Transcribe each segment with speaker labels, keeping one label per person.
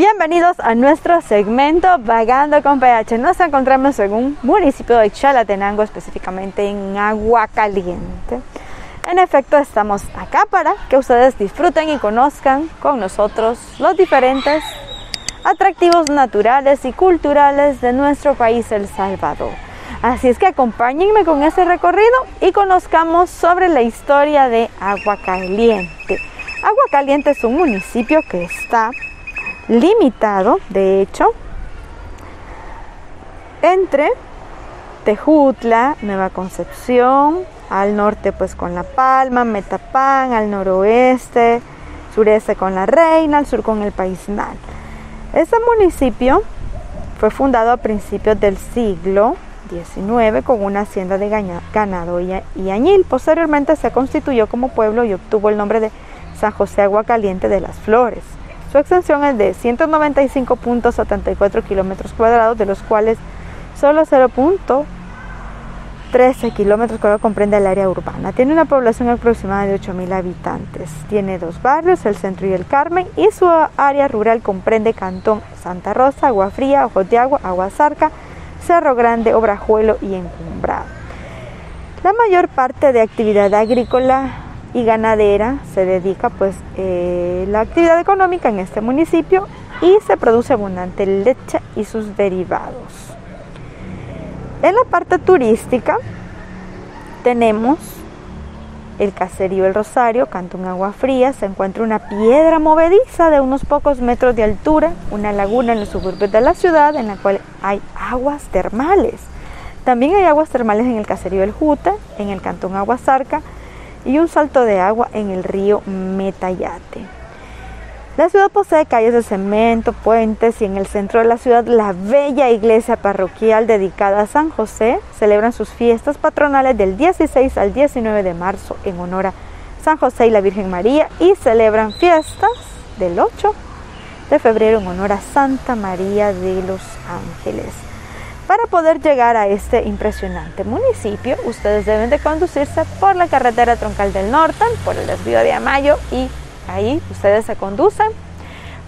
Speaker 1: Bienvenidos a nuestro segmento Vagando con PH. Nos encontramos en un municipio de Chalatenango, específicamente en Agua Caliente. En efecto, estamos acá para que ustedes disfruten y conozcan con nosotros los diferentes atractivos naturales y culturales de nuestro país, El Salvador. Así es que acompáñenme con ese recorrido y conozcamos sobre la historia de Agua Caliente. Agua Caliente es un municipio que está limitado, de hecho, entre Tejutla, Nueva Concepción, al norte pues con La Palma, Metapán, al noroeste, sureste con La Reina, al sur con el Paisnal. Este municipio fue fundado a principios del siglo XIX con una hacienda de ganado y añil. Posteriormente se constituyó como pueblo y obtuvo el nombre de San José Agua Caliente de las Flores. Su extensión es de 195.74 kilómetros cuadrados, de los cuales solo 0.13 kilómetros cuadrados comprende el área urbana. Tiene una población aproximada de 8.000 habitantes. Tiene dos barrios, el Centro y el Carmen, y su área rural comprende Cantón Santa Rosa, Agua Fría, Ojos de Agua, Agua Zarca, Cerro Grande, Obrajuelo y Encumbrado. La mayor parte de actividad agrícola y ganadera se dedica pues eh, la actividad económica en este municipio y se produce abundante leche y sus derivados. En la parte turística tenemos el caserío El Rosario, Cantón Agua Fría, se encuentra una piedra movediza de unos pocos metros de altura, una laguna en los suburbios de la ciudad en la cual hay aguas termales. También hay aguas termales en el caserío El Juta, en el Cantón Aguasarca, y un salto de agua en el río Metayate. La ciudad posee calles de cemento, puentes y en el centro de la ciudad la bella iglesia parroquial dedicada a San José celebran sus fiestas patronales del 16 al 19 de marzo en honor a San José y la Virgen María y celebran fiestas del 8 de febrero en honor a Santa María de los Ángeles. Para poder llegar a este impresionante municipio, ustedes deben de conducirse por la carretera troncal del norte, por el desvío de Amayo y ahí ustedes se conducen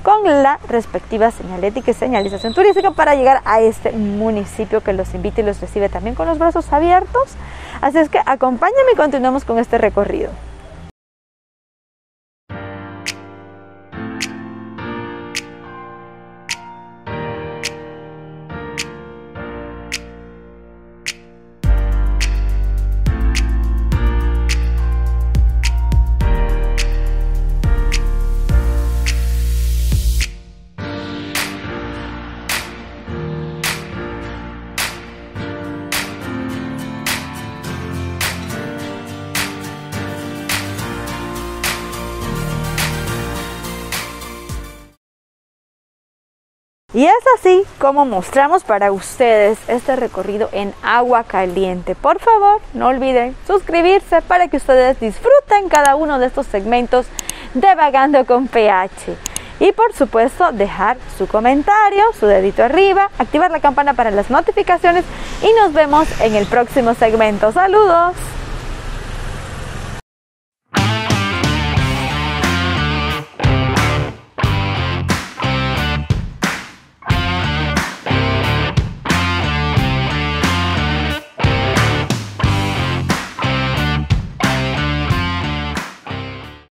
Speaker 1: con la respectiva señalética y señalización turística para llegar a este municipio que los invita y los recibe también con los brazos abiertos. Así es que acompáñenme y continuemos con este recorrido. Y es así como mostramos para ustedes este recorrido en agua caliente. Por favor, no olviden suscribirse para que ustedes disfruten cada uno de estos segmentos de Vagando con PH. Y por supuesto, dejar su comentario, su dedito arriba, activar la campana para las notificaciones y nos vemos en el próximo segmento. Saludos.